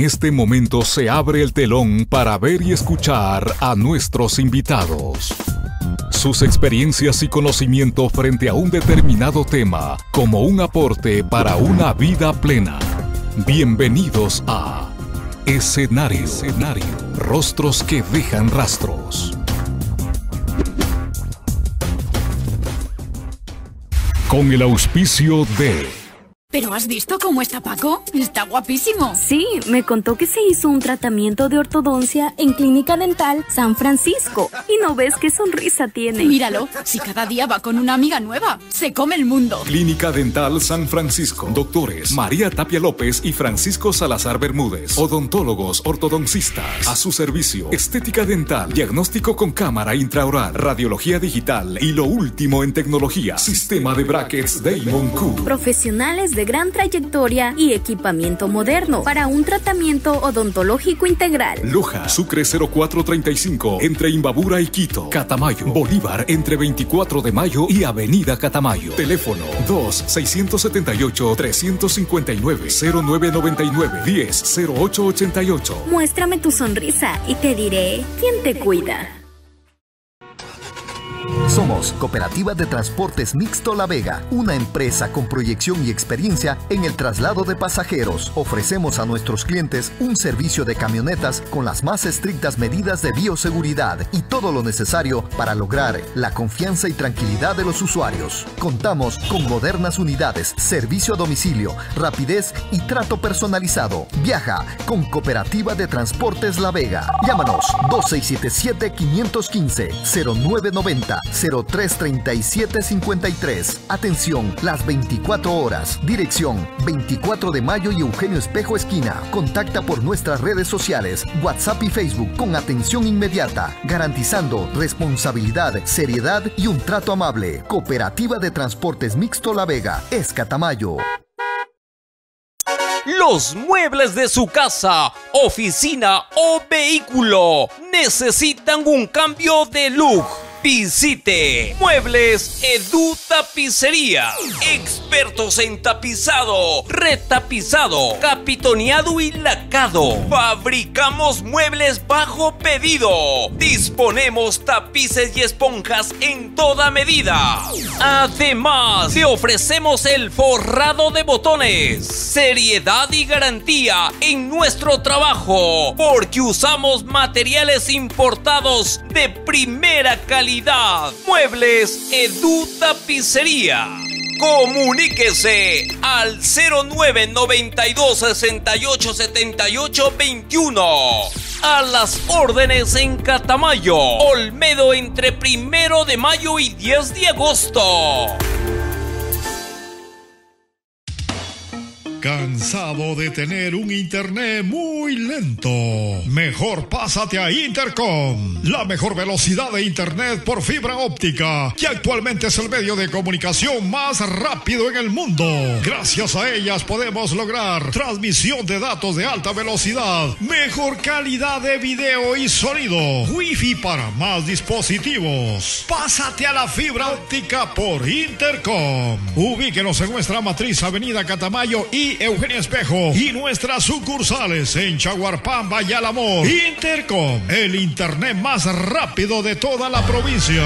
En este momento se abre el telón para ver y escuchar a nuestros invitados. Sus experiencias y conocimiento frente a un determinado tema como un aporte para una vida plena. Bienvenidos a Escenario. Escenario. Rostros que dejan rastros. Con el auspicio de... ¿Pero has visto cómo está Paco? Está guapísimo. Sí, me contó que se hizo un tratamiento de ortodoncia en Clínica Dental San Francisco. Y no ves qué sonrisa tiene. Míralo, si cada día va con una amiga nueva, se come el mundo. Clínica Dental San Francisco. Doctores María Tapia López y Francisco Salazar Bermúdez. Odontólogos ortodoncistas. A su servicio. Estética dental. Diagnóstico con cámara intraoral. Radiología digital. Y lo último en tecnología. Sistema de brackets Damon Q. Profesionales de de gran trayectoria y equipamiento moderno para un tratamiento odontológico integral. Loja, Sucre 0435, entre Imbabura y Quito. Catamayo, Bolívar, entre 24 de mayo y Avenida Catamayo. Teléfono 2-679-359-0999-10-0888. Muéstrame tu sonrisa y te diré quién te cuida. Somos Cooperativa de Transportes Mixto La Vega, una empresa con proyección y experiencia en el traslado de pasajeros. Ofrecemos a nuestros clientes un servicio de camionetas con las más estrictas medidas de bioseguridad y todo lo necesario para lograr la confianza y tranquilidad de los usuarios. Contamos con modernas unidades, servicio a domicilio, rapidez y trato personalizado. Viaja con Cooperativa de Transportes La Vega. Llámanos 2677 515 0990 033753. Atención, las 24 horas. Dirección 24 de mayo y Eugenio Espejo Esquina. Contacta por nuestras redes sociales, WhatsApp y Facebook con atención inmediata, garantizando responsabilidad, seriedad y un trato amable. Cooperativa de Transportes Mixto La Vega, Escatamayo. Los muebles de su casa, oficina o vehículo necesitan un cambio de look Visite Muebles Edu Tapicería. Expertos en tapizado, retapizado, capitoneado y lacado. Fabricamos muebles bajo pedido. Disponemos tapices y esponjas en toda medida. Además, te ofrecemos el forrado de botones. Seriedad y garantía en nuestro trabajo. Porque usamos materiales importados de primera calidad Muebles Edu Tapicería. Comuníquese al 0992 68 78 21. A las órdenes en Catamayo, Olmedo entre primero de mayo y 10 de agosto. ¿Cansado de tener un internet muy lento? Mejor pásate a Intercom, la mejor velocidad de internet por fibra óptica, que actualmente es el medio de comunicación más rápido en el mundo. Gracias a ellas podemos lograr transmisión de datos de alta velocidad, mejor calidad de video y sonido, wifi para más dispositivos. Pásate a la fibra óptica por Intercom. Ubíquenos en nuestra matriz Avenida Catamayo y Espejo y nuestras sucursales en Chaguarpamba y Alamor. Intercom, el internet más rápido de toda la provincia.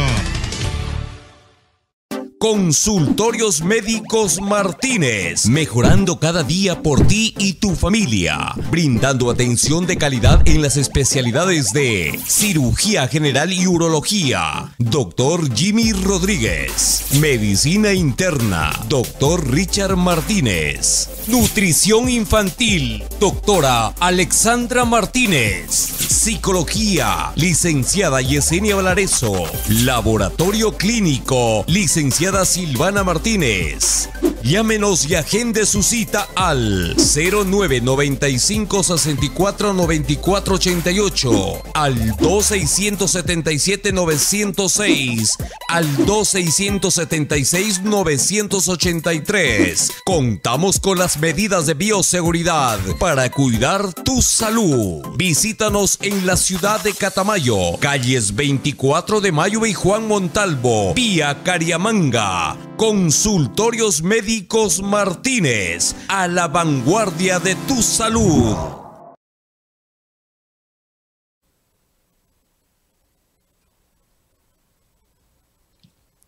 Consultorios Médicos Martínez, mejorando cada día por ti y tu familia, brindando atención de calidad en las especialidades de cirugía general y urología. Doctor Jimmy Rodríguez, medicina interna. Doctor Richard Martínez, nutrición infantil. Doctora Alexandra Martínez, psicología. Licenciada Yesenia Valareso, laboratorio clínico. Licenciada Silvana Martínez. Llámenos y agende su cita al 0995 64 94 88, al 2677 906, al 2676 983. Contamos con las medidas de bioseguridad para cuidar tu salud. Visítanos en la ciudad de Catamayo, calles 24 de Mayo y Juan Montalvo, vía Cariamanga. Consultorios Médicos Médicos Martínez, a la vanguardia de tu salud.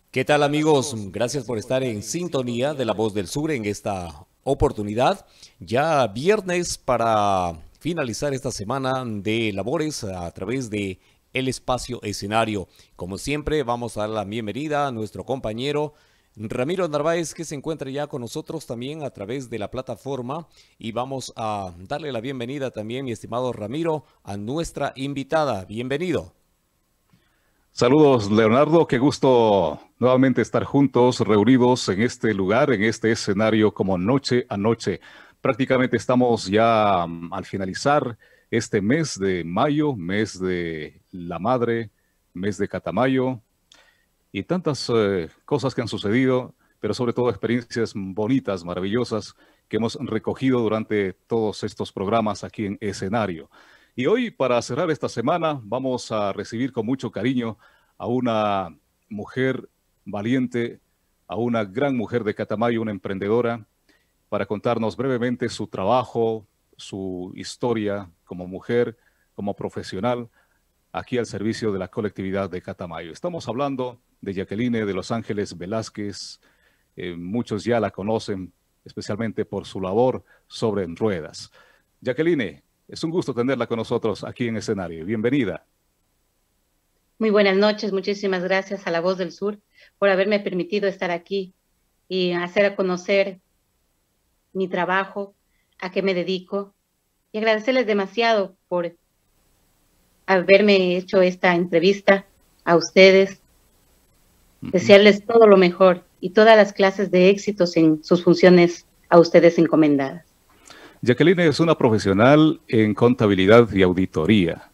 ¿Qué tal amigos? Gracias por estar en sintonía de La Voz del Sur en esta oportunidad. Ya viernes para finalizar esta semana de labores a través de el espacio escenario. Como siempre, vamos a dar la bienvenida a nuestro compañero Ramiro Narváez, que se encuentra ya con nosotros también a través de la plataforma. Y vamos a darle la bienvenida también, mi estimado Ramiro, a nuestra invitada. Bienvenido. Saludos, Leonardo. Qué gusto nuevamente estar juntos, reunidos en este lugar, en este escenario como noche a noche. Prácticamente estamos ya mm, al finalizar este mes de mayo, mes de la madre, mes de Catamayo y tantas eh, cosas que han sucedido, pero sobre todo experiencias bonitas, maravillosas que hemos recogido durante todos estos programas aquí en escenario. Y hoy, para cerrar esta semana, vamos a recibir con mucho cariño a una mujer valiente, a una gran mujer de Catamayo, una emprendedora, para contarnos brevemente su trabajo, su historia como mujer, como profesional, aquí al servicio de la colectividad de Catamayo. Estamos hablando de Jacqueline de Los Ángeles Velázquez. Eh, muchos ya la conocen, especialmente por su labor sobre ruedas. Jacqueline, es un gusto tenerla con nosotros aquí en escenario. Bienvenida. Muy buenas noches, muchísimas gracias a La Voz del Sur por haberme permitido estar aquí y hacer a conocer mi trabajo, a qué me dedico y agradecerles demasiado por haberme hecho esta entrevista a ustedes, desearles todo lo mejor y todas las clases de éxitos en sus funciones a ustedes encomendadas. Jacqueline es una profesional en contabilidad y auditoría.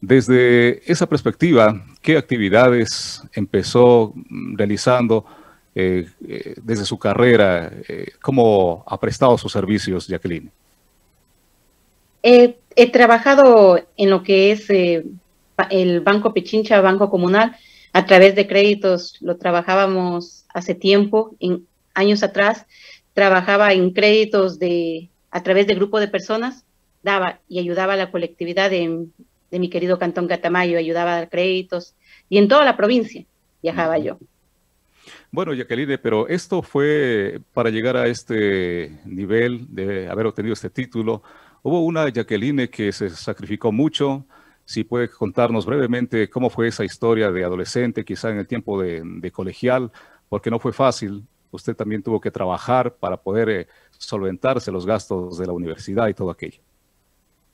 Desde esa perspectiva, ¿qué actividades empezó realizando eh, eh, desde su carrera? Eh, ¿Cómo ha prestado sus servicios, Jacqueline? He trabajado en lo que es el Banco Pichincha, Banco Comunal, a través de créditos. Lo trabajábamos hace tiempo, en, años atrás. Trabajaba en créditos de a través de grupo de personas, daba y ayudaba a la colectividad de, mi querido Cantón Catamayo, ayudaba a dar créditos y en toda la provincia viajaba yo. Bueno, Jacqueline, pero esto fue para llegar a este nivel de haber obtenido este título. Hubo una Jacqueline que se sacrificó mucho. Si puede contarnos brevemente cómo fue esa historia de adolescente, quizá en el tiempo de, colegial, porque no fue fácil. Usted también tuvo que trabajar para poder eh, solventarse los gastos de la universidad y todo aquello.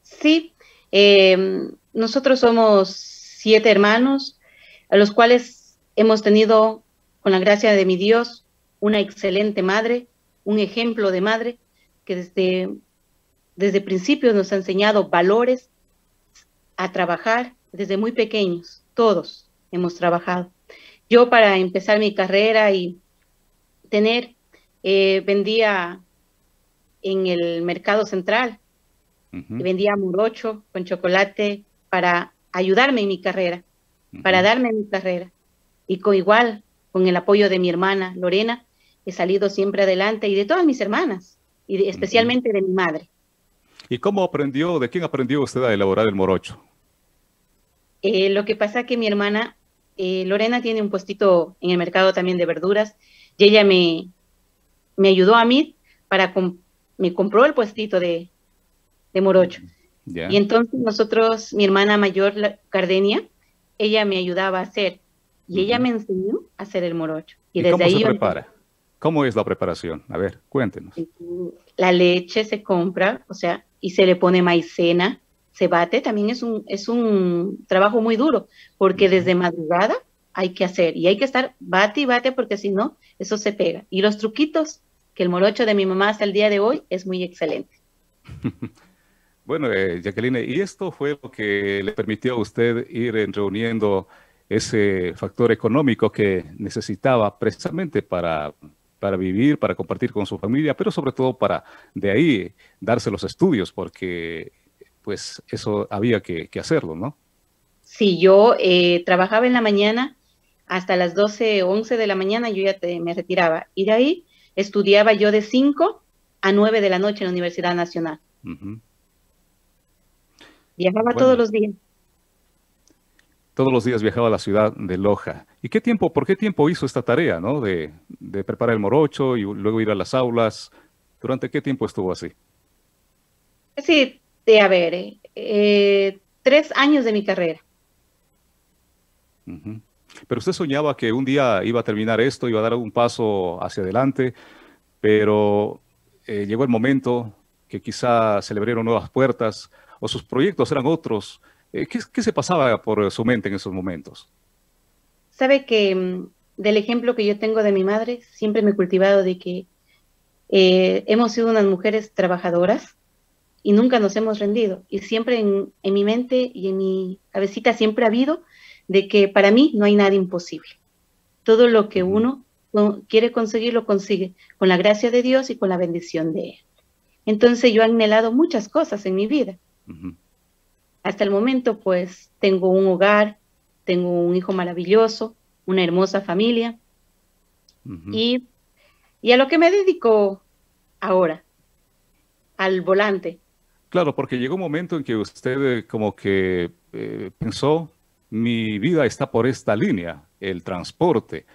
Sí, em, nosotros somos siete hermanos, a los cuales hemos tenido, con la gracia de mi Dios, una excelente madre, un ejemplo de madre, que desde, desde principios nos ha enseñado valores a trabajar desde muy pequeños, todos hemos trabajado. Yo para empezar mi carrera y tener, eh, vendía en el mercado central. Vendía murocho con chocolate para ayudarme en mi carrera, para darme mi carrera. Y con igual, con el apoyo de mi hermana Lorena, he salido siempre adelante y de todas mis hermanas, y especialmente de mi madre. ¿Y cómo aprendió, de quién aprendió usted a elaborar el morocho? Eh, lo que pasa es que mi hermana, eh, Lorena, tiene un puestito en el mercado también de verduras, y ella me, me ayudó a mí para, me compró el puestito de, de morocho. Y entonces nosotros, mi hermana mayor, la Cardenia, ella me ayudaba a hacer y ella me enseñó a hacer el morocho. Y, desde cómo ahí se prepara? ¿Cómo es la preparación? A ver, cuéntenos. La leche se compra, o sea, y se le pone maicena, se bate, también es un, es un trabajo muy duro, porque desde madrugada hay que hacer y hay que estar bate y bate porque si no, eso se pega. Y los truquitos, que el morocho de mi mamá hasta el día de hoy es muy excelente. bueno, eh, Jacqueline, ¿y esto fue lo que le permitió a usted ir reuniendo ese factor económico que necesitaba precisamente para, para vivir, para compartir con su familia, pero sobre todo para de ahí darse los estudios, porque pues eso había que, hacerlo, ¿no? Sí, yo eh, trabajaba en la mañana hasta las 12, 11 de la mañana, yo ya me retiraba. Y de ahí estudiaba yo de 5 a 9 de la noche en la Universidad Nacional. Viajaba todos los días. Todos los días viajaba a la ciudad de Loja. ¿Y qué tiempo, por qué tiempo hizo esta tarea, ¿no? De, preparar el morocho y luego ir a las aulas. ¿Durante qué tiempo estuvo así? Sí, de a ver, eh, eh, tres años de mi carrera. Pero usted soñaba que un día iba a terminar esto, iba a dar un paso hacia adelante, pero eh, llegó el momento que quizá se le abrieron nuevas puertas o sus proyectos eran otros eh, ¿Qué, se pasaba por su mente en esos momentos? Sabe que mm, del ejemplo que yo tengo de mi madre, siempre me he cultivado de que eh, hemos sido unas mujeres trabajadoras y nunca nos hemos rendido. Y siempre en, mi mente y en mi cabecita siempre ha habido de que para mí no hay nada imposible. Todo lo que uno quiere conseguir lo consigue con la gracia de Dios y con la bendición de Él. Entonces yo he anhelado muchas cosas en mi vida hasta el momento, pues tengo un hogar, tengo un hijo maravilloso, una hermosa familia. y, a lo que me dedico ahora, al volante. Claro, porque llegó un momento en que usted eh, como que eh, pensó, mi vida está por esta línea, el transporte.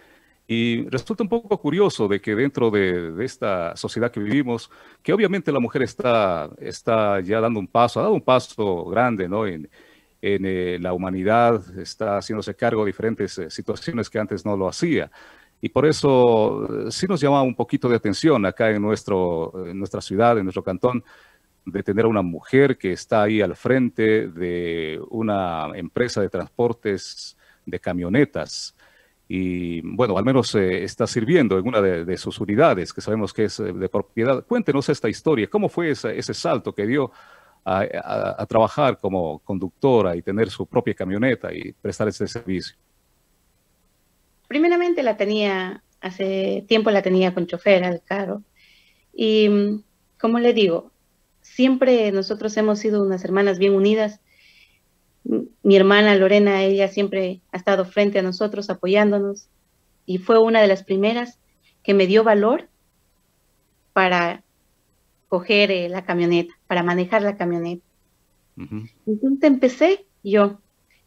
Y resulta un poco curioso de que dentro de, esta sociedad que vivimos, que obviamente la mujer está, está ya dando un paso, ha dado un paso grande ¿no? en, eh, la humanidad, está haciéndose cargo de diferentes eh, situaciones que antes no lo hacía. Y por eso eh, sí nos llama un poquito de atención acá en, nuestro, en nuestra ciudad, en nuestro cantón, de tener a una mujer que está ahí al frente de una empresa de transportes de camionetas y bueno, al menos eh, está sirviendo en una de, sus unidades, que sabemos que es eh, de propiedad. Cuéntenos esta historia, ¿cómo fue ese, salto que dio a, trabajar como conductora y tener su propia camioneta y prestar ese servicio? Primeramente la tenía, hace tiempo la tenía con chofer al carro. Y como le digo, siempre nosotros hemos sido unas hermanas bien unidas mi hermana Lorena, ella siempre ha estado frente a nosotros apoyándonos y fue una de las primeras que me dio valor para coger eh, la camioneta, para manejar la camioneta. Entonces empecé yo.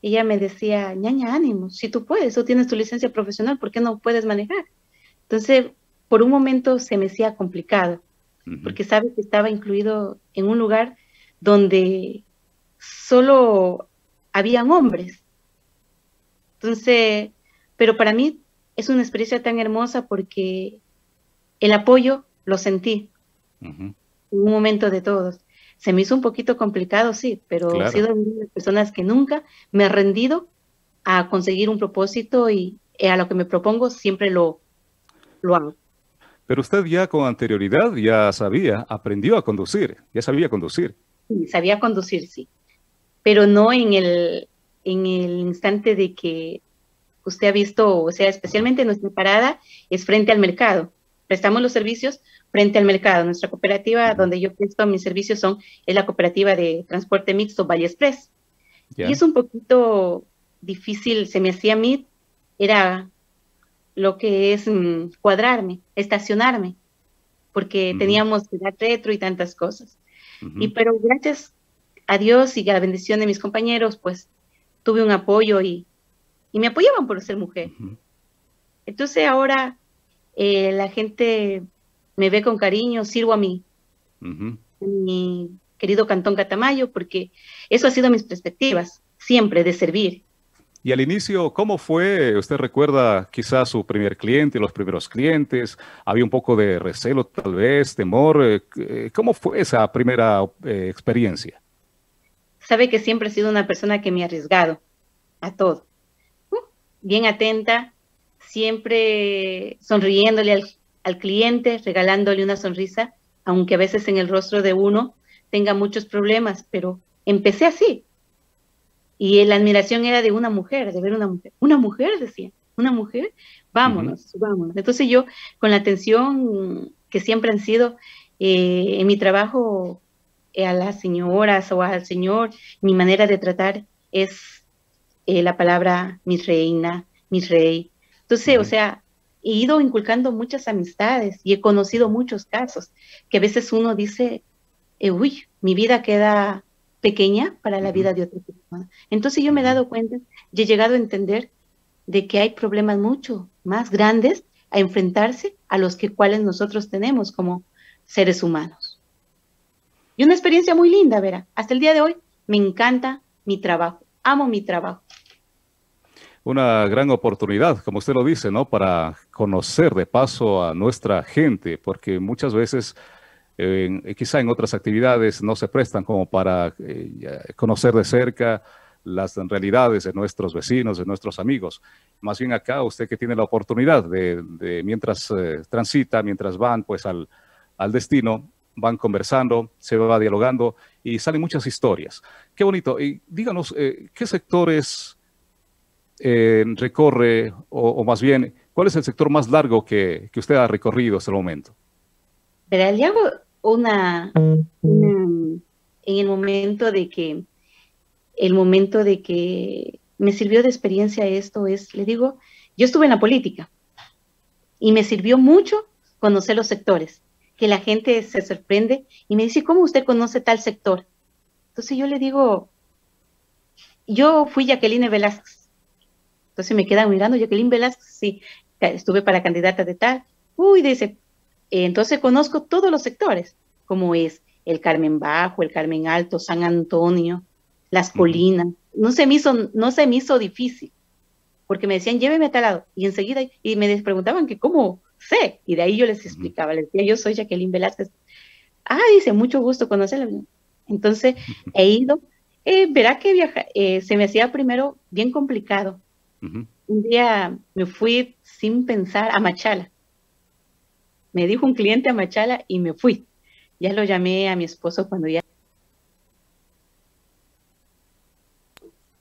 Ella me decía, ñaña, ánimo, si tú puedes, tú tienes tu licencia profesional, ¿por qué no puedes manejar? Entonces, por un momento se me hacía complicado, porque sabe que estaba incluido en un lugar donde solo habían hombres. Entonces, pero para mí es una experiencia tan hermosa porque el apoyo lo sentí en un momento de todos. Se me hizo un poquito complicado, sí, pero he sido una de las personas que nunca me he rendido a conseguir un propósito y a lo que me propongo siempre lo, lo hago. Pero usted ya con anterioridad ya sabía, aprendió a conducir, ya sabía conducir. Sí, sabía conducir, sí pero no en el, en el instante de que usted ha visto, o sea, especialmente nuestra parada es frente al mercado. Prestamos los servicios frente al mercado. Nuestra cooperativa donde yo presto mis servicios son, es la cooperativa de transporte mixto Valle Express. Y es un poquito difícil, se me hacía a mí, era lo que es mm, cuadrarme, estacionarme, porque teníamos que dar retro y tantas cosas. Y pero gracias a Dios y a la bendición de mis compañeros, pues tuve un apoyo y, me apoyaban por ser mujer. Entonces ahora eh, la gente me ve con cariño, sirvo a mí, mi querido Cantón Catamayo, porque eso ha sido mis perspectivas, siempre de servir. Y al inicio, ¿cómo fue? ¿Usted recuerda quizás su primer cliente, los primeros clientes? ¿Había un poco de recelo, tal vez, temor? Eh, eh, ¿Cómo fue esa primera experiencia? Sabe que siempre he sido una persona que me ha arriesgado a todo. Uh, bien atenta, siempre sonriéndole al, cliente, regalándole una sonrisa, aunque a veces en el rostro de uno tenga muchos problemas, pero empecé así. Y la admiración era de una mujer, de ver una mujer. Una mujer, decía, una mujer, vámonos, vámonos. Entonces yo, con la atención que siempre han sido eh, en mi trabajo, a las señoras o al señor, mi manera de tratar es eh, la palabra mi reina, mi rey. Entonces, o sea, he ido inculcando muchas amistades y he conocido muchos casos que a veces uno dice, eh, uy, mi vida queda pequeña para la vida de otra persona. Entonces yo me he dado cuenta y he llegado a entender de que hay problemas mucho más grandes a enfrentarse a los que cuales nosotros tenemos como seres humanos. Y una experiencia muy linda, Vera. Hasta el día de hoy me encanta mi trabajo, amo mi trabajo. Una gran oportunidad, como usted lo dice, ¿no? Para conocer de paso a nuestra gente, porque muchas veces quizá en otras actividades no se prestan como para eh, conocer de cerca las realidades de nuestros vecinos, de nuestros amigos. Más bien acá, usted que tiene la oportunidad de, mientras eh, transita, mientras van pues al, destino, van conversando, se va dialogando y salen muchas historias. Qué bonito. Y díganos, eh, ¿qué sectores recorre, o, más bien, cuál es el sector más largo que, que usted ha recorrido hasta el momento? Una, en el momento de que, el momento de que me sirvió de experiencia esto es, le digo, yo estuve en la política y me sirvió mucho conocer los sectores, que la gente se sorprende y me dice, ¿cómo usted conoce tal sector? Entonces yo le digo, yo fui Jacqueline Velázquez. Entonces me quedan mirando, Jacqueline Velázquez, sí, estuve para candidata de tal. Uy, dice, entonces conozco todos los sectores, como es el Carmen Bajo, el Carmen Alto, San Antonio, las colinas. No se me hizo, no se me hizo difícil, porque me decían, lléveme a tal lado, y enseguida, y me preguntaban que cómo sé, y de ahí yo les explicaba, les decía, yo soy Jacqueline Velázquez. Ah, dice, mucho gusto conocerla. Entonces, he ido, eh, verá que viaja, eh, se me hacía primero bien complicado. Un día me fui sin pensar a Machala me dijo un cliente a Machala y me fui. Ya lo llamé a mi esposo cuando ya...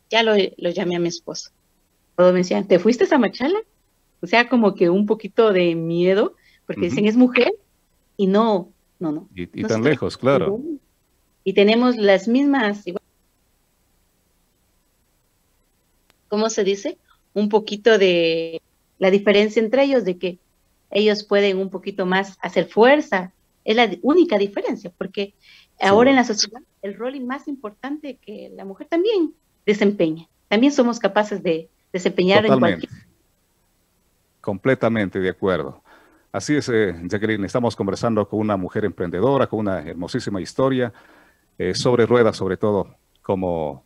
Ya lo, llamé a mi esposo. Todos me decían, ¿te fuiste a Machala? O sea, como que un poquito de miedo, porque dicen, es mujer, y no, no, no. Y, tan lejos, claro. Y tenemos las mismas, ¿cómo se dice? Un poquito de la diferencia entre ellos, de que ellos pueden un poquito más hacer fuerza. Es la única diferencia, porque ahora en la sociedad el rol más importante que la mujer también desempeña. También somos capaces de desempeñar en cualquier... Completamente de acuerdo. Así es, eh, Jacqueline, estamos conversando con una mujer emprendedora, con una hermosísima historia, eh, sobre ruedas sobre todo, como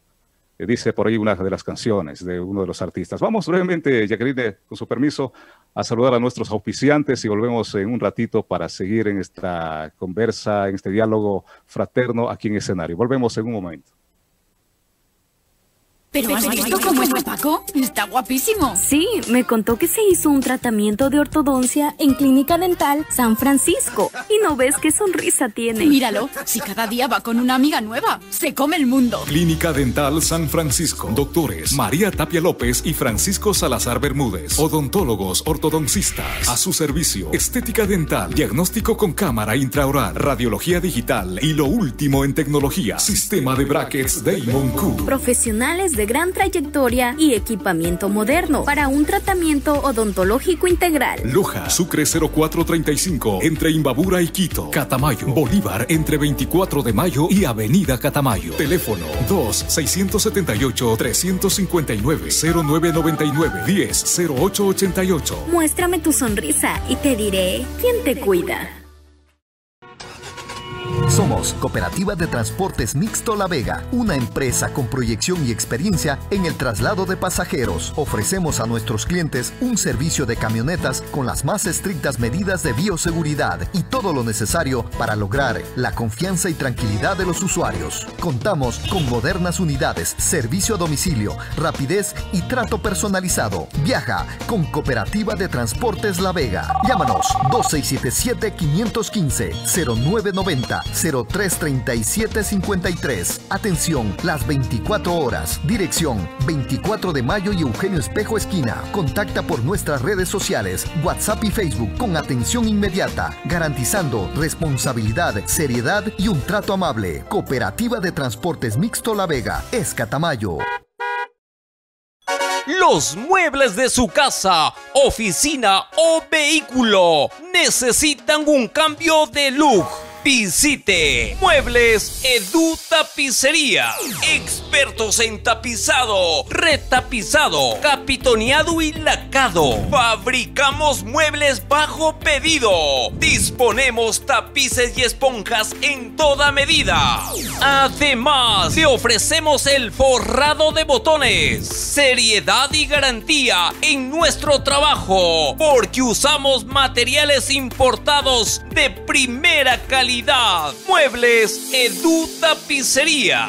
dice por ahí una de las canciones de uno de los artistas. Vamos brevemente, Jacqueline, con su permiso, a saludar a nuestros auspiciantes y volvemos en un ratito para seguir en esta conversa, en este diálogo fraterno aquí en escenario. Volvemos en un momento. ¿Pero has visto cómo es Paco? Está guapísimo. Sí, me contó que se hizo un tratamiento de ortodoncia en Clínica Dental San Francisco. Y no ves qué sonrisa tiene. Míralo, si cada día va con una amiga nueva, se come el mundo. Clínica Dental San Francisco. Doctores María Tapia López y Francisco Salazar Bermúdez. Odontólogos ortodoncistas. A su servicio. Estética dental. Diagnóstico con cámara intraoral. Radiología digital. Y lo último en tecnología. Sistema de brackets Damon Q. Profesionales de gran trayectoria y equipamiento moderno para un tratamiento odontológico integral. Loja, Sucre 0435, entre Imbabura y Quito. Catamayo, Bolívar, entre 24 de mayo y Avenida Catamayo. Teléfono 2-679-359-0999-10-0888. Muéstrame tu sonrisa y te diré quién te cuida. Somos Cooperativa de Transportes Mixto La Vega, una empresa con proyección y experiencia en el traslado de pasajeros. Ofrecemos a nuestros clientes un servicio de camionetas con las más estrictas medidas de bioseguridad y todo lo necesario para lograr la confianza y tranquilidad de los usuarios. Contamos con modernas unidades, servicio a domicilio, rapidez y trato personalizado. Viaja con Cooperativa de Transportes La Vega. Llámanos 2677 515 0990 033753. Atención, las 24 horas. Dirección 24 de mayo y Eugenio Espejo Esquina. Contacta por nuestras redes sociales, WhatsApp y Facebook con atención inmediata, garantizando responsabilidad, seriedad y un trato amable. Cooperativa de Transportes Mixto La Vega, Escatamayo. Los muebles de su casa, oficina o vehículo necesitan un cambio de look Visite Muebles Edu Tapicería. Expertos en tapizado, retapizado, capitoneado y lacado. Fabricamos muebles bajo pedido. Disponemos tapices y esponjas en toda medida. Además, te ofrecemos el forrado de botones. Seriedad y garantía en nuestro trabajo. Porque usamos materiales importados de primera calidad Muebles Edu Tapicería.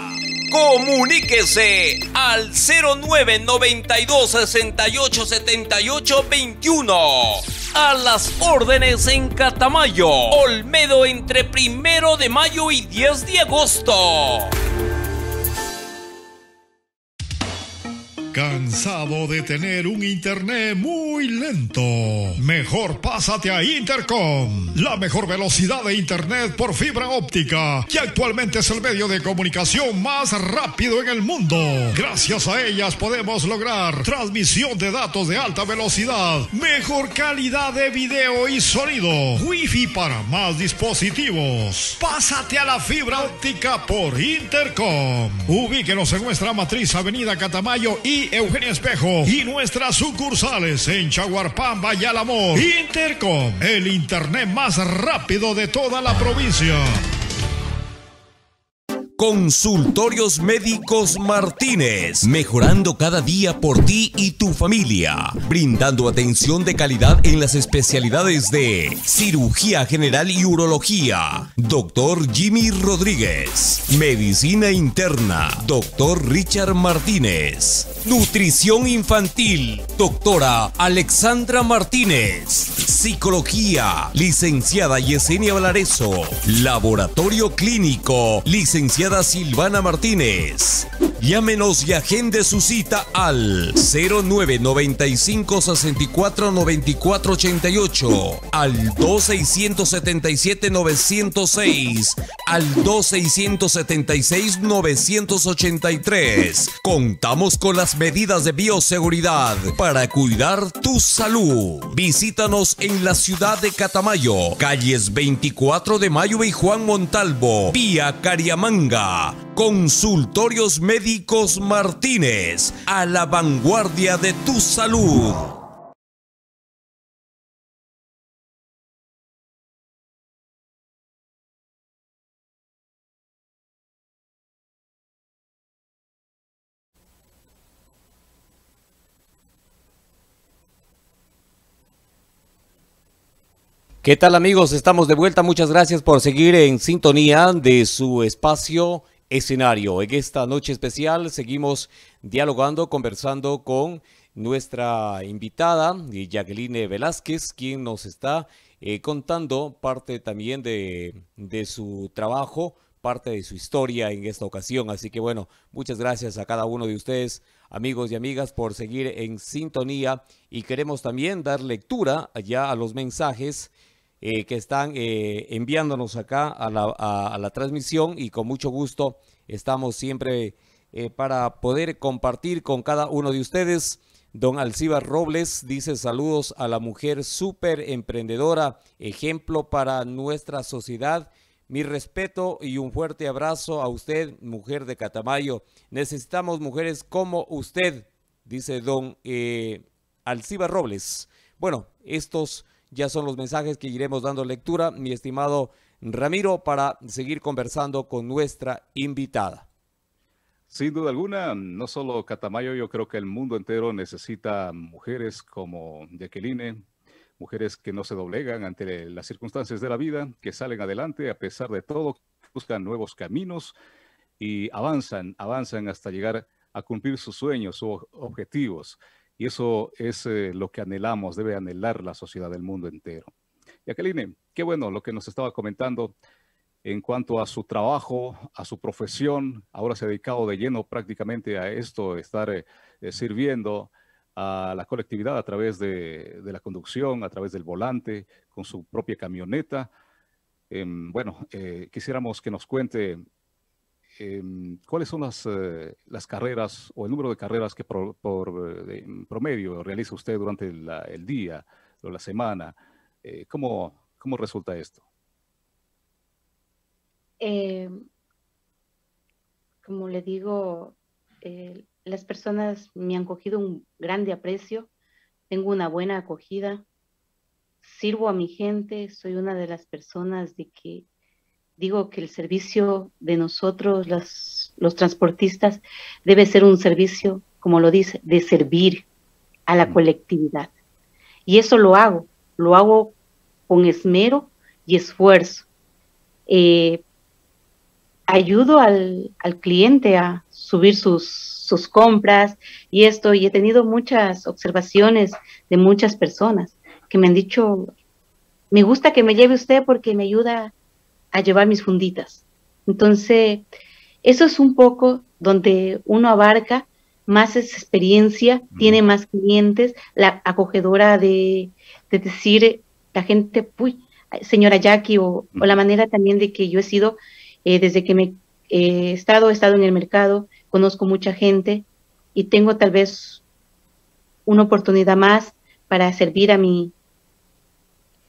Comuníquese al 0992 68 78 21. A las órdenes en Catamayo, Olmedo entre primero de mayo y 10 de agosto. ¿Cansado de tener un internet muy lento? Mejor pásate a Intercom, la mejor velocidad de internet por fibra óptica, que actualmente es el medio de comunicación más rápido en el mundo. Gracias a ellas podemos lograr transmisión de datos de alta velocidad, mejor calidad de video y sonido, wifi para más dispositivos. Pásate a la fibra óptica por Intercom. Ubíquenos en nuestra matriz Avenida Catamayo y Eugenia Espejo y nuestras sucursales en Chaguarpamba y. Intercom, el internet más rápido de toda la provincia. Consultorios Médicos Martínez, mejorando cada día por ti y tu familia, brindando atención de calidad en las especialidades de cirugía general y urología. Doctor Jimmy Rodríguez, medicina interna. Doctor Richard Martínez, nutrición infantil. Doctora Alexandra Martínez, psicología. Licenciada Yesenia Valareso, laboratorio clínico. Licenciada Silvana Martínez. Llámenos y agende su cita al 0995 64 94 88, al 2677 906, al 2676 983. Contamos con las medidas de bioseguridad para cuidar tu salud. Visítanos en la ciudad de Catamayo, calles 24 de Mayo y Juan Montalvo, vía Cariamanga. Consultorios Médicos Martínez, a la vanguardia de tu salud. ¿Qué tal amigos? Estamos de vuelta. Muchas gracias por seguir en sintonía de su espacio escenario. En esta noche especial seguimos dialogando, conversando con nuestra invitada, Jacqueline Velázquez, quien nos está eh, contando parte también de, de su trabajo, parte de su historia en esta ocasión. Así que bueno, muchas gracias a cada uno de ustedes, amigos y amigas, por seguir en sintonía y queremos también dar lectura ya a los mensajes eh, que están eh, enviándonos acá a la, a, la, transmisión y con mucho gusto estamos siempre eh, para poder compartir con cada uno de ustedes. Don Alcibar Robles dice saludos a la mujer súper emprendedora, ejemplo para nuestra sociedad. Mi respeto y un fuerte abrazo a usted, mujer de Catamayo. Necesitamos mujeres como usted, dice don eh, Alcibar Robles. Bueno, estos ya son los mensajes que iremos dando lectura, mi estimado Ramiro, para seguir conversando con nuestra invitada. Sin duda alguna, no solo Catamayo, yo creo que el mundo entero necesita mujeres como Jacqueline, mujeres que no se doblegan ante las circunstancias de la vida, que salen adelante a pesar de todo, buscan nuevos caminos y avanzan, avanzan hasta llegar a cumplir sus sueños, sus objetivos. Y eso es eh, lo que anhelamos, debe anhelar la sociedad del mundo entero. Jacqueline, qué bueno lo que nos estaba comentando en cuanto a su trabajo, a su profesión. Ahora se ha dedicado de lleno prácticamente a esto, estar eh, eh, sirviendo a la colectividad a través de, la conducción, a través del volante, con su propia camioneta. Em, bueno, quisiéramos que nos cuente Em, ¿cuáles son las, eh, las, carreras o el número de carreras que por, eh, promedio realiza usted durante el día o la semana? Eh, ¿cómo, ¿Cómo resulta esto? eh, como le digo, eh, las personas me han cogido un grande aprecio, tengo una buena acogida, sirvo a mi gente, soy una de las personas de que digo que el servicio de nosotros, los transportistas, debe ser un servicio, como lo dice, de servir a la colectividad. Y eso lo hago, lo hago con esmero y esfuerzo. Eh, ayudo al, cliente a subir sus, sus compras y esto, y he tenido muchas observaciones de muchas personas que me han dicho, me gusta que me lleve usted porque me ayuda a llevar mis funditas. Entonces, eso es un poco donde uno abarca más experiencia, tiene más clientes, la acogedora de, decir la gente, uy, señora Jackie, o, la manera también de que yo he sido, eh, desde que me he estado, he estado en el mercado, conozco mucha gente y tengo tal vez una oportunidad más para servir a mi,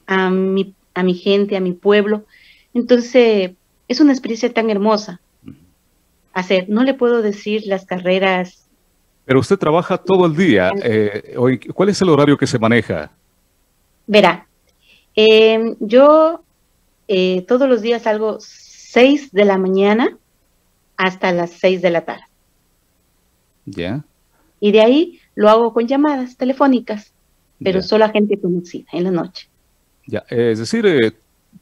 a mi, a mi gente, a mi pueblo. Entonces, es una experiencia tan hermosa hacer. No le puedo decir las carreras. Pero usted trabaja todo el día. Eh, ¿Cuál es el horario que se maneja? Verá, em, yo eh, todos los días salgo 6 de la mañana hasta las 6 de la tarde. Ya. Y de ahí lo hago con llamadas telefónicas, pero solo a gente conocida en la noche. Ya, es decir, eh,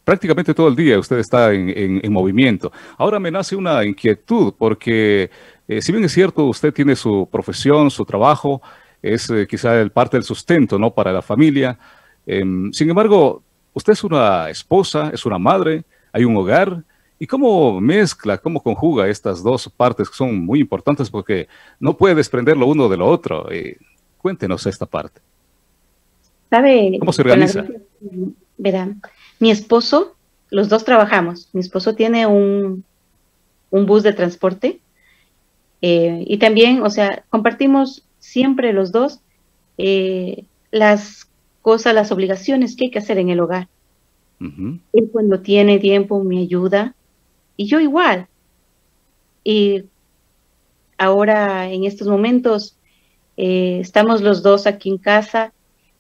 prácticamente todo el día usted está en, movimiento. Ahora me nace una inquietud porque eh, si bien es cierto, usted tiene su profesión, su trabajo, es eh, quizá el parte del sustento ¿no? para la familia. Em, sin embargo, usted es una esposa, es una madre, hay un hogar. ¿Y cómo mezcla, cómo conjuga estas dos partes que son muy importantes porque no puede desprender lo uno de lo otro? Eh, cuéntenos esta parte. ¿Sabe? ¿Cómo se organiza? Verán, mi esposo, los dos trabajamos. Mi esposo tiene un, un bus de transporte eh, y también, o sea, compartimos siempre los dos eh, las cosas, las obligaciones que hay que hacer en el hogar. Él cuando tiene tiempo me ayuda y yo igual. Y ahora en estos momentos eh, estamos los dos aquí en casa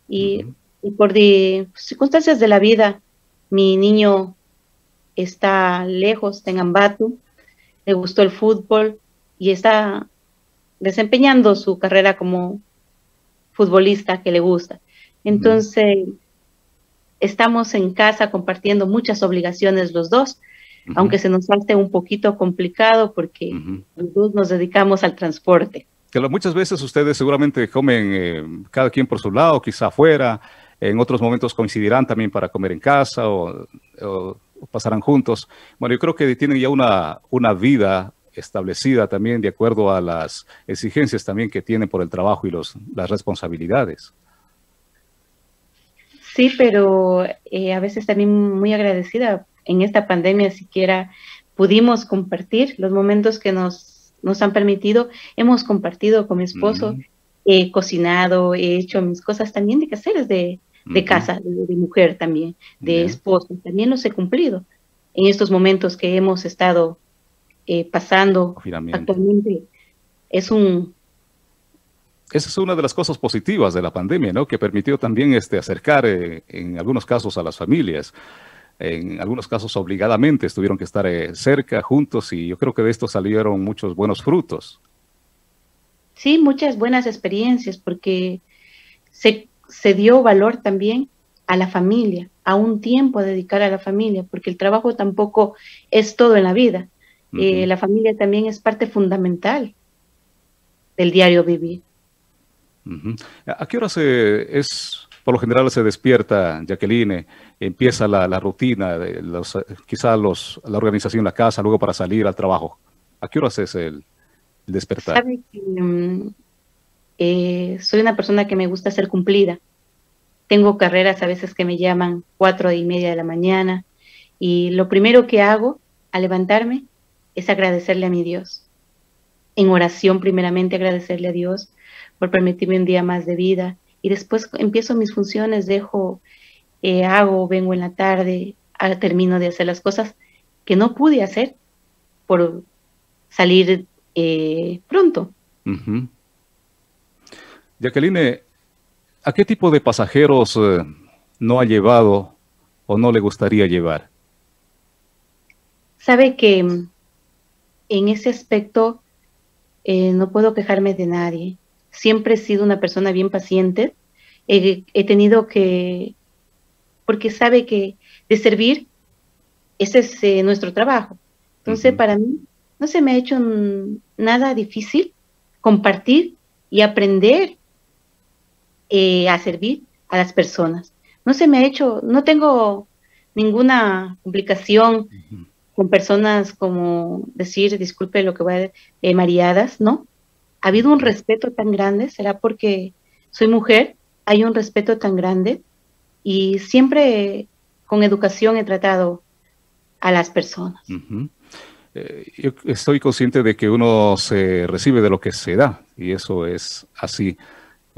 y, y por circunstancias de la vida mi niño está lejos, está en Ambato, le gustó el fútbol y está desempeñando su carrera como futbolista que le gusta. Entonces, estamos en casa compartiendo muchas obligaciones los dos, aunque se nos hace un poquito complicado porque los dos nos dedicamos al transporte. Que muchas veces ustedes seguramente comen eh, cada quien por su lado, quizá afuera, en otros momentos coincidirán también para comer en casa o, pasarán juntos. Bueno, yo creo que tienen ya una, una vida establecida también de acuerdo a las exigencias también que tienen por el trabajo y los, las responsabilidades. Sí, pero eh, a veces también muy agradecida en esta pandemia siquiera pudimos compartir los momentos que nos, nos han permitido. Hemos compartido con mi esposo, he cocinado, he hecho mis cosas también de quehaceres de, de casa, de, mujer también, de esposo, también los he cumplido en estos momentos que hemos estado eh, pasando actualmente. Es un... Esa es una de las cosas positivas de la pandemia, ¿no? Que permitió también este, acercar eh, en algunos casos a las familias. En algunos casos obligadamente tuvieron que estar eh, cerca, juntos, y yo creo que de esto salieron muchos buenos frutos. Sí, muchas buenas experiencias, porque se se dio valor también a la familia, a un tiempo a dedicar a la familia, porque el trabajo tampoco es todo en la vida. Eh, la familia también es parte fundamental del diario vivir. ¿A qué hora se es, por lo general se despierta Jacqueline, empieza la, rutina, de los, quizá los, la organización en la casa, luego para salir al trabajo? ¿A qué hora es el, despertar? Mm, eh, soy una persona que me gusta ser cumplida. Tengo carreras a veces que me llaman cuatro y media de la mañana y lo primero que hago al levantarme es agradecerle a mi Dios. En oración primeramente agradecerle a Dios por permitirme un día más de vida y después empiezo mis funciones, dejo, eh, hago, vengo en la tarde, termino de hacer las cosas que no pude hacer por salir eh, pronto. Jacqueline, ¿a qué tipo de pasajeros eh, no ha llevado o no le gustaría llevar? Sabe que mm, en ese aspecto eh, no puedo quejarme de nadie. Siempre he sido una persona bien paciente. he tenido que, porque sabe que de servir, ese es eh, nuestro trabajo. Entonces, para mí, no se me ha hecho nada difícil compartir y aprender eh, a servir a las personas. No se me ha hecho, no tengo ninguna complicación con personas como decir, disculpe lo que voy a decir, eh, mariadas, ¿no? Ha habido un respeto tan grande, será porque soy mujer, hay un respeto tan grande y siempre con educación he tratado a las personas. Eh, yo estoy consciente de que uno se recibe de lo que se da y eso es así.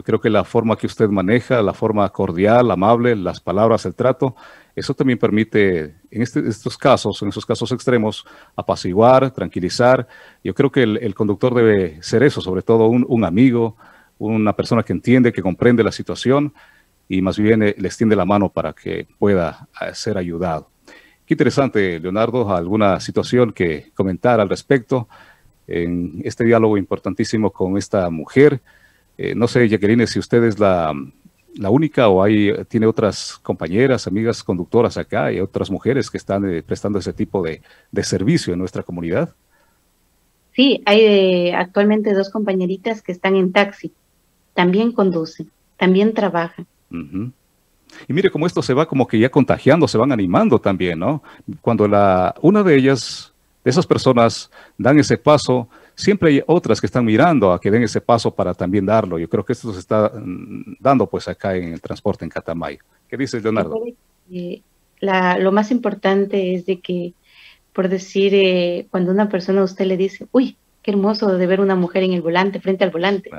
Yo creo que la forma que usted maneja, la forma cordial, amable, las palabras, el trato, eso también permite, en este, estos casos, en esos casos extremos, apaciguar, tranquilizar. Yo creo que el, conductor debe ser eso, sobre todo un, amigo, una persona que entiende, que comprende la situación y más bien eh, le extiende la mano para que pueda eh, ser ayudado. Qué interesante, Leonardo, alguna situación que comentar al respecto en este diálogo importantísimo con esta mujer eh, no sé, Jacqueline, si usted es la, única o hay, tiene otras compañeras, amigas conductoras acá y otras mujeres que están eh, prestando ese tipo de, servicio en nuestra comunidad. Sí, hay eh, actualmente dos compañeritas que están en taxi, también conducen, también trabajan. Y mire cómo esto se va como que ya contagiando, se van animando también, ¿no? Cuando la, una de ellas, de esas personas, dan ese paso, siempre hay otras que están mirando a que den ese paso para también darlo. Yo creo que esto se está mm, dando pues acá en el transporte en Catamayo. ¿Qué dices, Leonardo? lo más importante es de que, por decir, eh, cuando una persona a usted le dice, uy, qué hermoso de ver una mujer en el volante, frente al volante.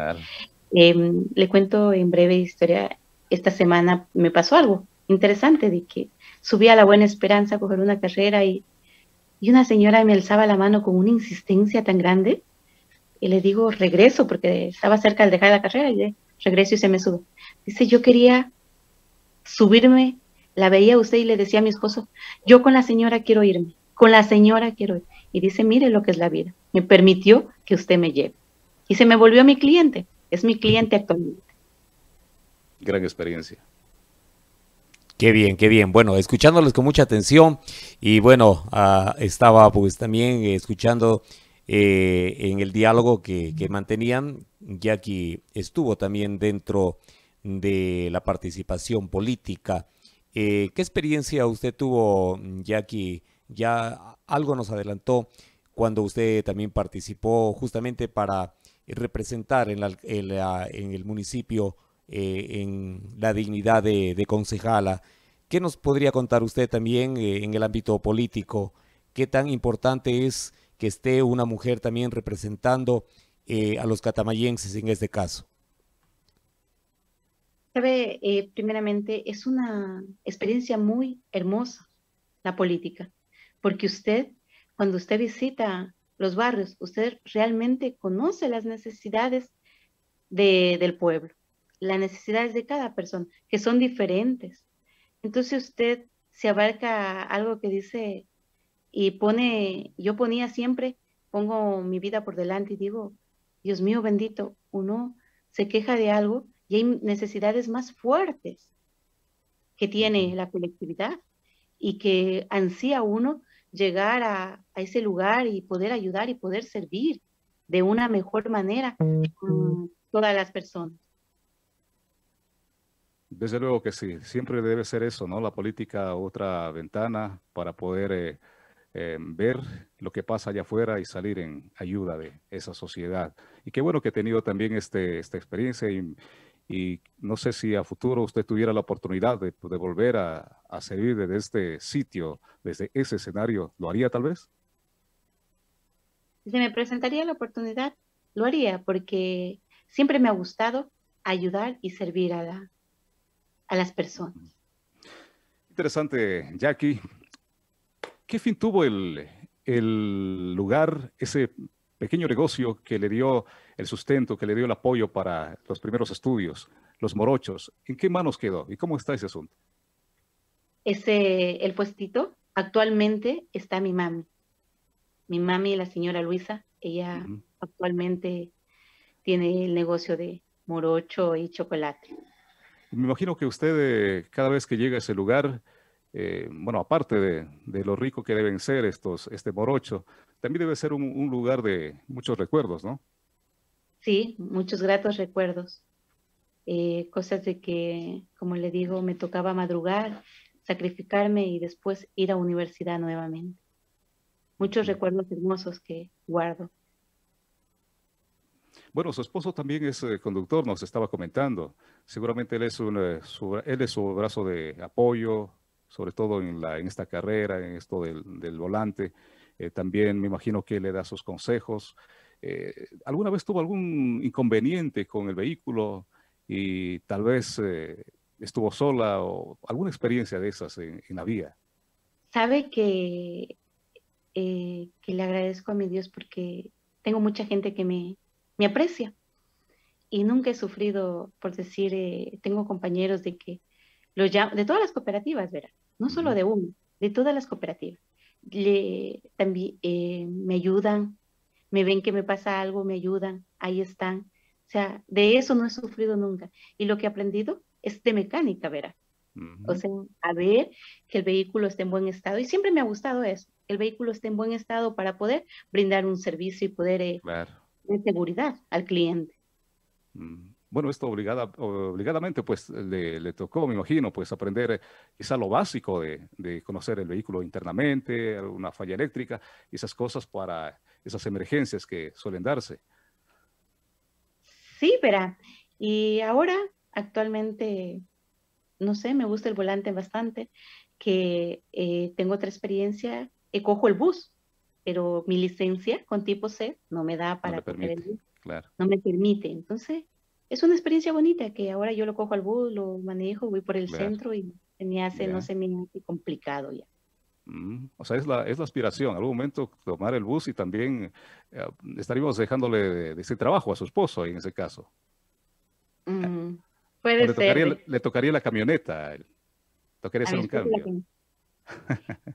Em, le cuento en breve historia, esta semana me pasó algo interesante de que subí a la Buena Esperanza a coger una carrera y y una señora me alzaba la mano con una insistencia tan grande y le digo, regreso, porque estaba cerca de dejar la carrera y regreso y se me sube. Dice, yo quería subirme, la veía usted y le decía a mi esposo, yo con la señora quiero irme, con la señora quiero ir. Y dice, mire lo que es la vida, me permitió que usted me lleve. Y se me volvió mi cliente, es mi cliente actualmente. Gran experiencia. Qué bien, qué bien. Bueno, escuchándoles con mucha atención y bueno, ah, estaba pues también escuchando eh, en el diálogo que, mantenían. Jackie estuvo también dentro de la participación política. Eh, ¿Qué experiencia usted tuvo, Jackie? Ya algo nos adelantó cuando usted también participó justamente para representar en, en el municipio eh, en la dignidad de, concejala. ¿Qué nos podría contar usted también eh, en el ámbito político? ¿Qué tan importante es que esté una mujer también representando eh, a los catamayenses en este caso? Sabe, es una experiencia muy hermosa la política, porque usted, cuando usted visita los barrios, usted realmente conoce las necesidades del pueblo las necesidades de cada persona, que son diferentes. Entonces usted se abarca algo que dice y pone, yo ponía siempre, pongo mi vida por delante y digo, Dios mío bendito, uno se queja de algo y hay necesidades más fuertes que tiene la colectividad y que ansía uno llegar a, a ese lugar y poder ayudar y poder servir de una mejor manera a todas las personas. Desde luego que sí, siempre debe ser eso, ¿no? La política, otra ventana para poder eh, eh, ver lo que pasa allá afuera y salir en ayuda de esa sociedad. Y qué bueno que he tenido también este, esta experiencia y, no sé si a futuro usted tuviera la oportunidad de, volver a, a, servir desde este sitio, desde ese escenario, ¿lo haría tal vez? Si me presentaría la oportunidad, lo haría porque siempre me ha gustado ayudar y servir a la, a las personas. Interesante, Jackie. ¿qué fin tuvo el, el lugar, ese pequeño negocio que le dio el sustento, que le dio el apoyo para los primeros estudios, los morochos? ¿En qué manos quedó y cómo está ese asunto? Ese, el puestito, actualmente está mi mami. Mi mami, la señora Luisa, ella actualmente tiene el negocio de morocho y chocolate. Me imagino que usted eh, cada vez que llega a ese lugar, eh, bueno, aparte de, lo rico que deben ser estos, este morocho, también debe ser un, lugar de muchos recuerdos, ¿no? Sí, muchos gratos recuerdos. Eh, cosas de que, como le digo, me tocaba madrugar, sacrificarme y después ir a universidad nuevamente. Muchos recuerdos hermosos que guardo. Bueno, su esposo también es eh, conductor, nos estaba comentando. Seguramente él es, un, él es su brazo de apoyo, sobre todo en, esta carrera, en esto del, volante. Eh, también me imagino que le da sus consejos. Eh, ¿Alguna vez tuvo algún inconveniente con el vehículo y tal vez eh, estuvo sola o alguna experiencia de esas en, la vía? Sabe que le agradezco a mi Dios porque tengo mucha gente que me, me aprecia y nunca he sufrido, por decir, tengo compañeros de que los de todas las cooperativas, verán, no solo de uno, de todas las cooperativas. Le, también eh, me ayudan, me ven que me pasa algo, me ayudan, ahí están. O sea, de eso no he sufrido nunca. Y lo que he aprendido es de mecánica, verá. O sea, a ver que el vehículo esté en buen estado. Y siempre me ha gustado eso, que el vehículo esté en buen estado para poder brindar un servicio y poder eh, dar seguridad al cliente bueno, esto obligada, obligadamente pues le, tocó, me imagino, pues aprender eh, quizá lo básico de, conocer el vehículo internamente, una falla eléctrica, esas cosas para esas emergencias que suelen darse. Sí, verá. Y ahora, actualmente, no sé, me gusta el volante bastante, que eh, tengo otra experiencia, eh, cojo el bus, pero mi licencia con tipo C no me da para... No permite, claro. No me permite. Entonces, es una experiencia bonita que ahora yo lo cojo al bus, lo manejo, voy por el centro y se me hace, no se me hace complicado ya. Mm, o sea, es la, es la aspiración, en algún momento tomar el bus y también eh, estaríamos dejándole de, ese trabajo a su esposo en ese caso. Mm, puede le Tocaría, le tocaría la camioneta, tocaría hacer un cambio.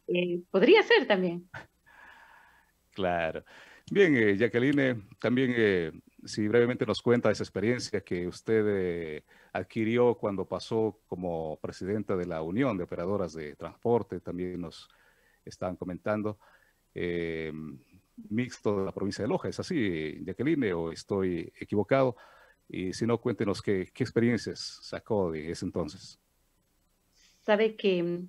Eh, podría ser también. Claro. Bien, eh, Jacqueline, también eh, si brevemente nos cuenta esa experiencia que usted eh, adquirió cuando pasó como presidenta de la Unión de Operadoras de Transporte, también nos estaban comentando, mixto de la provincia de Loja, ¿es así, Jacqueline, o estoy equivocado? Y si no, cuéntenos qué, experiencias sacó de ese entonces. Sabe que mm,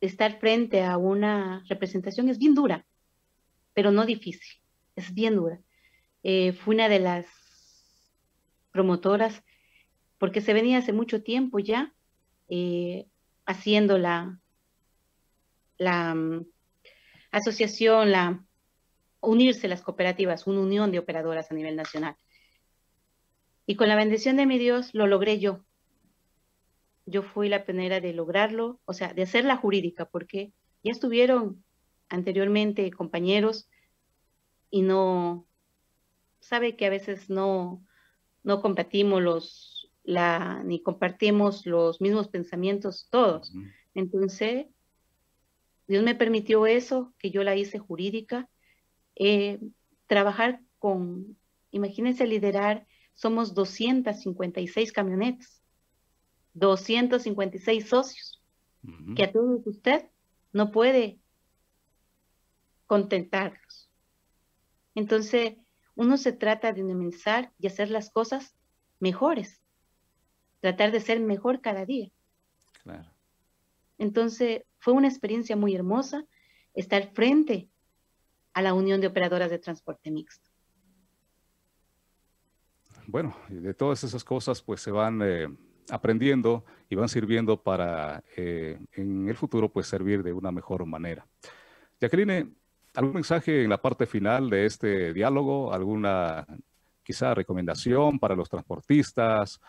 estar frente a una representación es bien dura pero no difícil, es bien dura. Eh, fue una de las promotoras, porque se venía hace mucho tiempo ya eh, haciendo la, mm, asociación, la unirse las cooperativas, una unión de operadoras a nivel nacional. Y con la bendición de mi Dios lo logré yo. Yo fui la pionera de lograrlo, o sea, de hacerla jurídica, porque ya estuvieron anteriormente compañeros y no, sabe que a veces no, no compartimos los, la, ni compartimos los mismos pensamientos todos. Entonces, Dios me permitió eso, que yo la hice jurídica, eh, trabajar con, imagínense liderar, somos 256 camionetas, 256 socios, que a todos usted no puede contentarlos. Entonces, uno se trata de minimizar y hacer las cosas mejores, tratar de ser mejor cada día. Claro. Entonces, fue una experiencia muy hermosa estar frente a la Unión de Operadoras de Transporte Mixto. Bueno, de todas esas cosas pues se van eh, aprendiendo y van sirviendo para eh, en el futuro pues servir de una mejor manera. Jacqueline, ¿Algún mensaje en la parte final de este diálogo? ¿Alguna quizá recomendación para los transportistas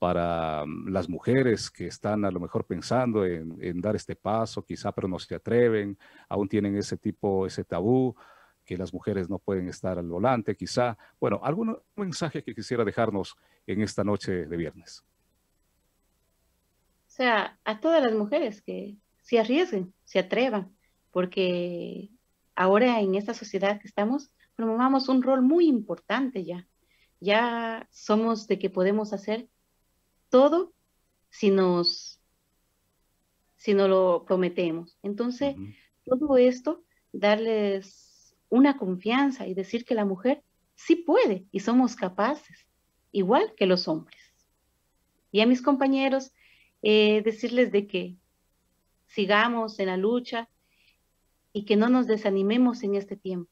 para mm, las mujeres que están a lo mejor pensando en, en, dar este paso, quizá, pero no se atreven, aún tienen ese tipo, ese tabú, que las mujeres no pueden estar al volante, quizá. Bueno, ¿algún mensaje que quisiera dejarnos en esta noche de viernes? O sea, a todas las mujeres que se arriesguen, se atrevan, porque ahora en esta sociedad que estamos, promovamos un rol muy importante ya. Ya somos de que podemos hacer todo si nos, si nos lo prometemos. Entonces, todo esto, darles una confianza y decir que la mujer sí puede y somos capaces, igual que los hombres. Y a mis compañeros, eh, decirles de que sigamos en la lucha y que no nos desanimemos en este tiempo,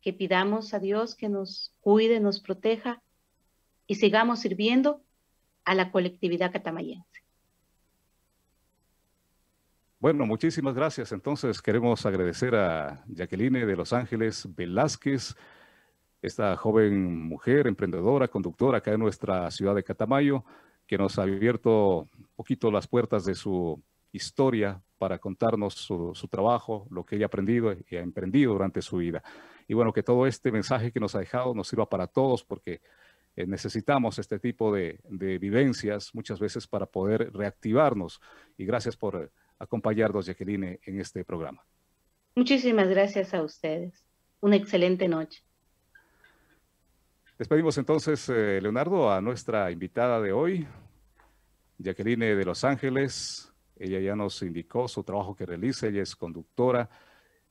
que pidamos a Dios que nos cuide, nos proteja y sigamos sirviendo a la colectividad catamayense. Bueno, muchísimas gracias. Entonces queremos agradecer a Jacqueline de Los Ángeles Velázquez, esta joven mujer, emprendedora, conductora acá en nuestra ciudad de Catamayo, que nos ha abierto un poquito las puertas de su historia para contarnos su, su, trabajo, lo que ella ha aprendido y ha emprendido durante su vida. Y bueno, que todo este mensaje que nos ha dejado nos sirva para todos, porque eh, necesitamos este tipo de, de, vivencias muchas veces para poder reactivarnos. Y gracias por acompañarnos, Jacqueline, en este programa. Muchísimas gracias a ustedes. Una excelente noche. Despedimos entonces, eh, Leonardo, a nuestra invitada de hoy, Jacqueline de Los Ángeles. Ella ya nos indicó su trabajo que realiza. Ella es conductora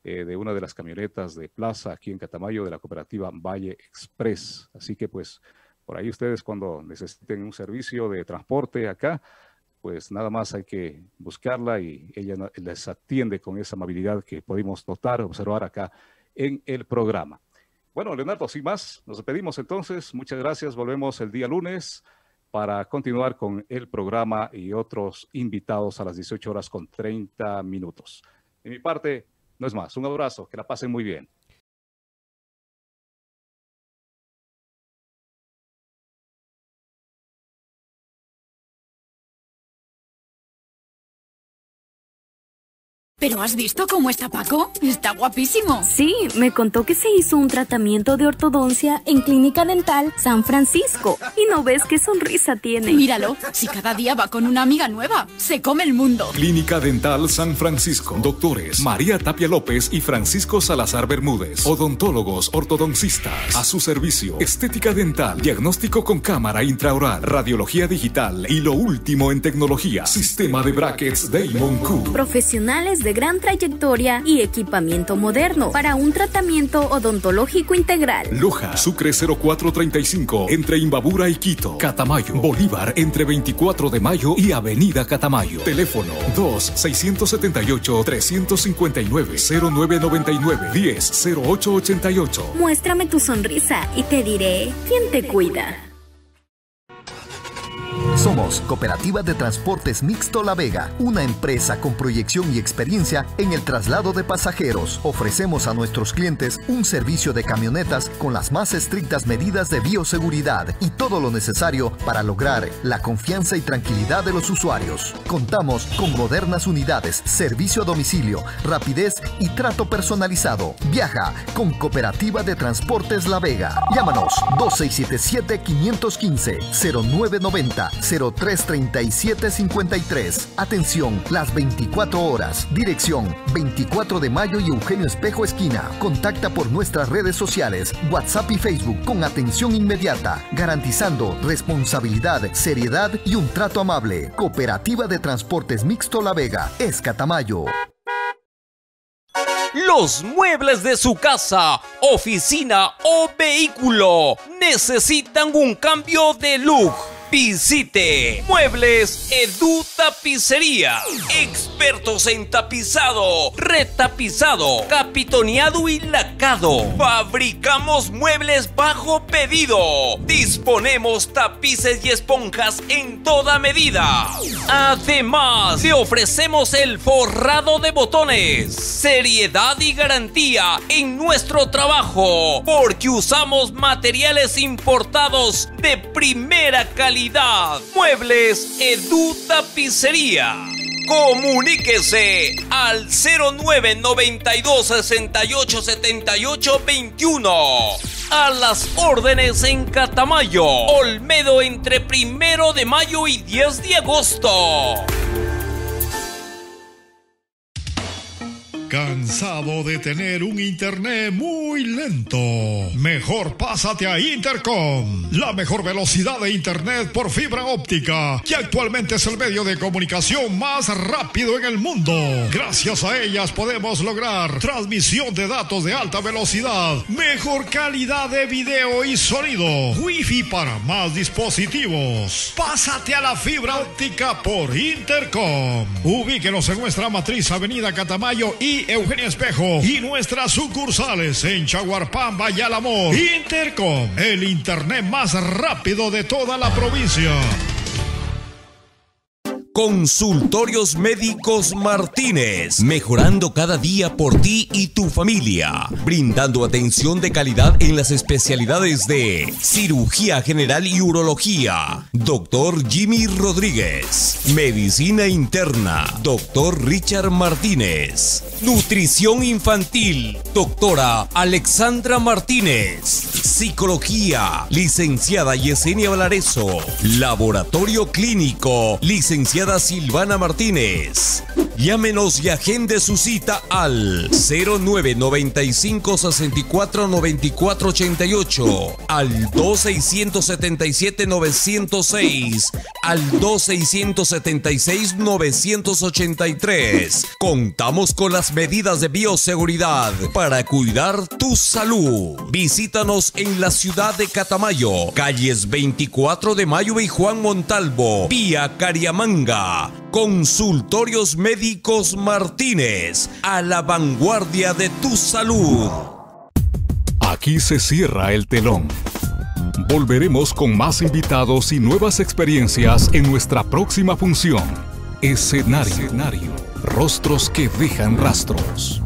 eh, de una de las camionetas de plaza aquí en Catamayo de la cooperativa Valle Express. Así que pues por ahí ustedes cuando necesiten un servicio de transporte acá, pues nada más hay que buscarla y ella les atiende con esa amabilidad que pudimos notar, observar acá en el programa. Bueno, Leonardo, sin más, nos despedimos entonces. Muchas gracias. Volvemos el día lunes para continuar con el programa y otros invitados a las 18 horas con 30 minutos. De mi parte, no es más. Un abrazo. Que la pasen muy bien. ¿Pero has visto cómo está Paco? Está guapísimo. Sí, me contó que se hizo un tratamiento de ortodoncia en Clínica Dental San Francisco. Y no ves qué sonrisa tiene. Míralo, si cada día va con una amiga nueva, se come el mundo. Clínica Dental San Francisco. Doctores María Tapia López y Francisco Salazar Bermúdez. Odontólogos ortodoncistas. A su servicio. Estética dental. Diagnóstico con cámara intraoral. Radiología digital. Y lo último en tecnología. Sistema de brackets Damon Q. Profesionales de gran trayectoria y equipamiento moderno para un tratamiento odontológico integral. Loja, Sucre 0435, entre Imbabura y Quito. Catamayo, Bolívar, entre 24 de mayo y Avenida Catamayo. Teléfono 2-679-359-0999-10-0888. Muéstrame tu sonrisa y te diré quién te cuida. Somos Cooperativa de Transportes Mixto La Vega, una empresa con proyección y experiencia en el traslado de pasajeros. Ofrecemos a nuestros clientes un servicio de camionetas con las más estrictas medidas de bioseguridad y todo lo necesario para lograr la confianza y tranquilidad de los usuarios. Contamos con modernas unidades, servicio a domicilio, rapidez y trato personalizado. Viaja con Cooperativa de Transportes La Vega. Llámanos 2677 515 0990 033753. Atención, las 24 horas. Dirección 24 de mayo y Eugenio Espejo Esquina. Contacta por nuestras redes sociales, WhatsApp y Facebook con atención inmediata, garantizando responsabilidad, seriedad y un trato amable. Cooperativa de Transportes Mixto La Vega, Escatamayo. Los muebles de su casa, oficina o vehículo necesitan un cambio de look Visite Muebles Edu Tapicería. expertos en tapizado, retapizado, capitoneado y lacado. Fabricamos muebles bajo pedido. Disponemos tapices y esponjas en toda medida. Además, te ofrecemos el forrado de botones. Seriedad y garantía en nuestro trabajo, porque usamos materiales importados de primera calidad. Muebles Edu Tapicería. Comuníquese al 0992 68 78 21. A las órdenes en Catamayo, Olmedo entre primero de mayo y 10 de agosto. ¿Cansado de tener un internet muy lento? Mejor pásate a Intercom, la mejor velocidad de internet por fibra óptica, que actualmente es el medio de comunicación más rápido en el mundo. Gracias a ellas podemos lograr transmisión de datos de alta velocidad, mejor calidad de video y sonido, wifi para más dispositivos. Pásate a la fibra óptica por Intercom. Ubíquenos en nuestra matriz Avenida Catamayo y Eugenia Espejo y nuestras sucursales en Chaguarpamba y. Intercom, el internet más rápido de toda la provincia. Consultorios Médicos Martínez, mejorando cada día por ti y tu familia, brindando atención de calidad en las especialidades de cirugía general y urología, doctor Jimmy Rodríguez, medicina interna, doctor Richard Martínez, nutrición infantil, doctora Alexandra Martínez, psicología, licenciada Yesenia Valareso, laboratorio clínico, licenciada Silvana Martínez. Llámenos y agende su cita al 0995 64 94 88, al 2677 906, al 2676 983. Contamos con las medidas de bioseguridad para cuidar tu salud. Visítanos en la ciudad de Catamayo, calles 24 de Mayo y Juan Montalvo, vía Cariamanga. Consultorios Médicos Martínez, a la vanguardia de tu salud. Aquí se cierra el telón. Volveremos con más invitados y nuevas experiencias en nuestra próxima función. Escenario. Rostros que dejan rastros.